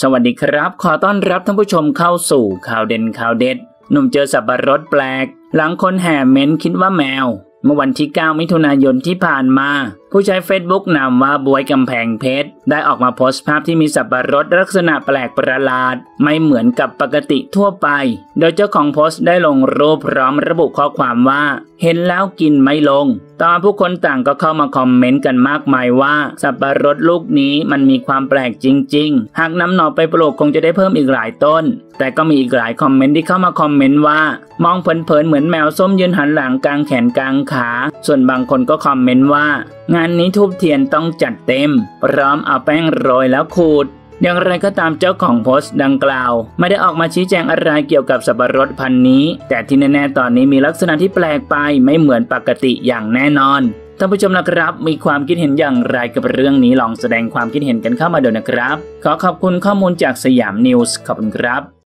สวัสดีครับ ขอต้อนรับท่านผู้ชมเข้าสู่ข่าวเด่นข่าวเด็ด หนุ่มเจอสับปะรดแปลก หลังคนแห่เม้นต์คิดว่าแมว เมื่อวันที่ 9 มิถุนายนที่ผ่านมา ผู้ใช้เฟซบุ๊กนามว่าบวยกำแพงเพชร ได้ออกมาโพสต์ภาพที่มีสับปะรดลักษณะแปลกประหลาด ไม่เหมือนกับปกติทั่วไป โดยเจ้าของโพสต์ได้ลงรูปพร้อมระบุข้อความว่า เห็นแล้วกินไม่ลง ต่อมาผู้คนต่างก็เข้ามาคอมเมนต์กันมากมายว่า สับปะรดลูกนี้มันมีความแปลกจริง ๆ หากนำหน่อไปปลูกคงจะได้เพิ่มอีกหลายต้น แต่ก็มีอีกหลายคอมเมนต์ที่เข้ามาคอมเมนต์ว่า มองเผินๆเหมือนแมวส้มยืนหันหลังกลางแขนกลางขา ส่วนบางคนก็คอมเมนต์ว่า งานนี้ธูปเทียนต้องจัดเต็ม พร้อมเอาแป้งโรยแล้วขูดอย่างไรก็ตามเจ้าของโพสต์ดังกล่าว ไม่ได้ออกมาชี้แจงอะไรเกี่ยวกับสับปะรดพันธุ์นี้ แต่ที่แน่ๆตอนนี้มีลักษณะที่แปลกไปไม่เหมือนปกติอย่างแน่นอนท่านผู้ชมนะครับ มีความคิดเห็นอย่างไรกับเรื่องนี้ลองแสดงความคิดเห็นกันเข้ามาดูนะครับ ขอขอบคุณข้อมูลจากสยามนิวส์ขอบคุณครับ